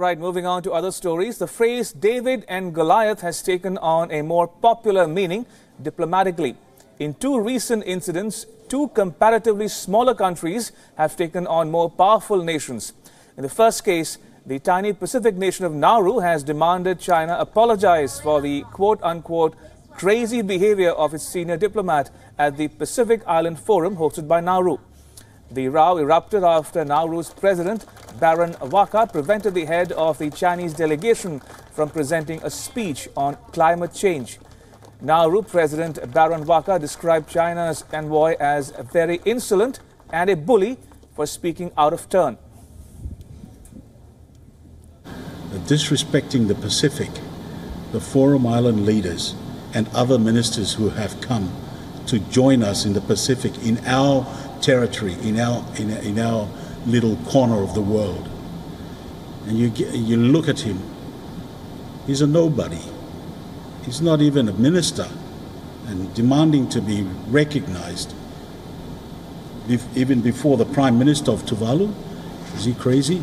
Right, moving on to other stories. The phrase David and Goliath has taken on a more popular meaning diplomatically. In two recent incidents, two comparatively smaller countries have taken on more powerful nations. In the first case, the tiny Pacific nation of Nauru has demanded China apologize for the quote unquote crazy behavior of its senior diplomat at the Pacific Island Forum hosted by Nauru. The row erupted after Nauru's president, Baron Waqa, prevented the head of the Chinese delegation from presenting a speech on climate change. Nauru President Baron Waqa described China's envoy as very insolent and a bully for speaking out of turn. Disrespecting the Pacific, the Forum Island leaders, and other ministers who have come to join us in the Pacific in our territory, in our, in, in our little corner of the world. And you, you look at him, he's a nobody. He's not even a minister and demanding to be recognized even before the Prime Minister of Tuvalu. Is he crazy?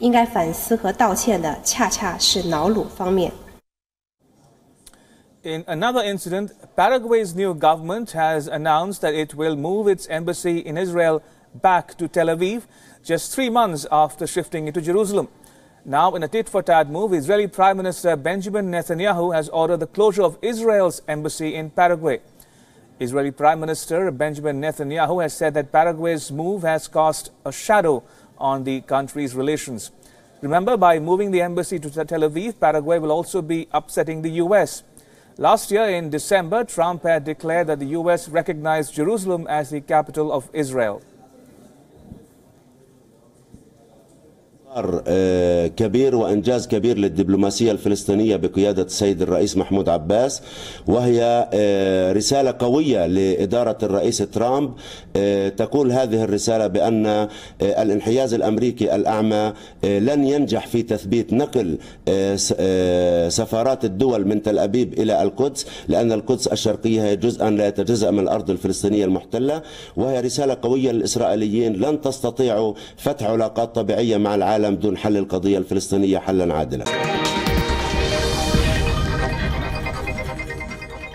应该反思和道歉的，恰恰是瑙鲁方面。In another incident, Paraguay's new government has announced that it will move its embassy in Israel back to Tel Aviv just three months after shifting it to Jerusalem. Now, in a tit for tat move, Israeli Prime Minister Benjamin Netanyahu has ordered the closure of Israel's embassy in Paraguay. Israeli Prime Minister Benjamin Netanyahu has said that Paraguay's move has cast a shadow on the country's relations. Remember, by moving the embassy to Tel Aviv, Paraguay will also be upsetting the U.S. Last year in December, Trump had declared that the U.S. recognized Jerusalem as the capital of Israel. كبير وإنجاز كبير للدبلوماسية الفلسطينية بقيادة السيد الرئيس محمود عباس وهي رسالة قوية لإدارة الرئيس ترامب. تقول هذه الرسالة بأن الانحياز الأمريكي الأعمى لن ينجح في تثبيت نقل سفارات الدول من تل أبيب إلى القدس لأن القدس الشرقية هي جزءا لا يتجزأ من الأرض الفلسطينية المحتلة. وهي رسالة قوية للإسرائيليين لن تستطيعوا فتح علاقات طبيعية مع العالم العالم دون حل القضية الفلسطينية حلا عادلا.